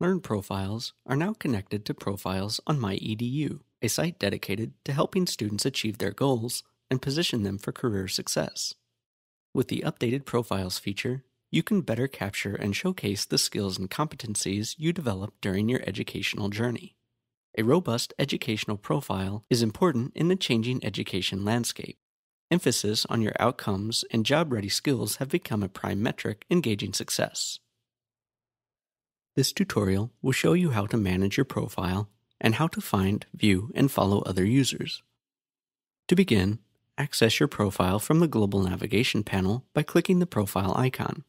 Learn Profiles are now connected to Profiles on MyEDU, a site dedicated to helping students achieve their goals and position them for career success. With the updated Profiles feature, you can better capture and showcase the skills and competencies you develop during your educational journey. A robust educational profile is important in the changing education landscape. Emphasis on your outcomes and job ready skills have become a prime metric in gauging success. This tutorial will show you how to manage your profile and how to find, view, and follow other users. To begin, access your profile from the Global Navigation panel by clicking the profile icon.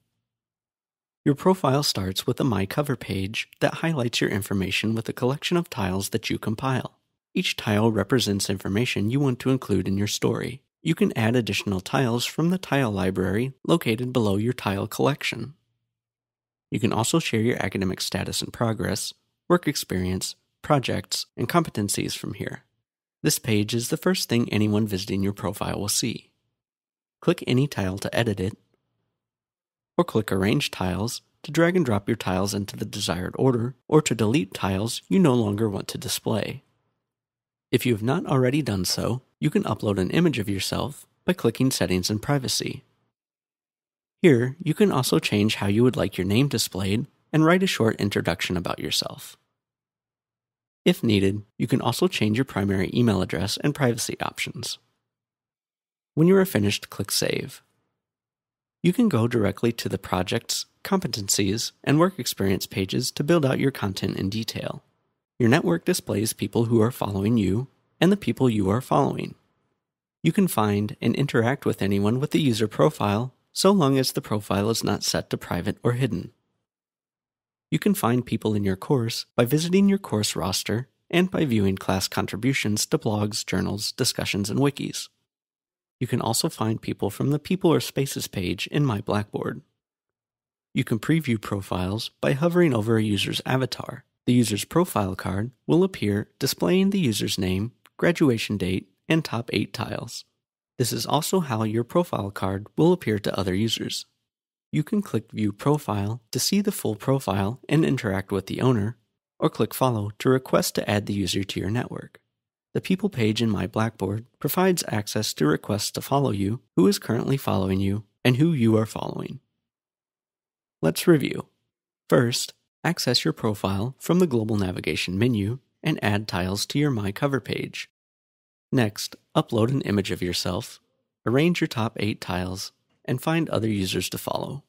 Your profile starts with a My Cover page that highlights your information with a collection of tiles that you compile. Each tile represents information you want to include in your story. You can add additional tiles from the tile library located below your tile collection. You can also share your academic status and progress, work experience, projects, and competencies from here. This page is the first thing anyone visiting your profile will see. Click any tile to edit it, or click Arrange Tiles to drag and drop your tiles into the desired order, or to delete tiles you no longer want to display. If you have not already done so, you can upload an image of yourself by clicking Settings and Privacy. Here, you can also change how you would like your name displayed and write a short introduction about yourself. If needed, you can also change your primary email address and privacy options. When you are finished, click Save. You can go directly to the projects, competencies, and work experience pages to build out your content in detail. Your network displays people who are following you and the people you are following. You can find and interact with anyone with the user profile so long as the profile is not set to private or hidden. You can find people in your course by visiting your course roster and by viewing class contributions to blogs, journals, discussions, and wikis. You can also find people from the People or Spaces page in My Blackboard. You can preview profiles by hovering over a user's avatar. The user's profile card will appear displaying the user's name, graduation date, and top 8 tiles. This is also how your profile card will appear to other users. You can click View Profile to see the full profile and interact with the owner, or click Follow to request to add the user to your network. The People page in My Blackboard provides access to requests to follow you, who is currently following you, and who you are following. Let's review. First, access your profile from the Global Navigation menu and add tiles to your My Cover page. Next, upload an image of yourself, arrange your top 8 tiles, and find other users to follow.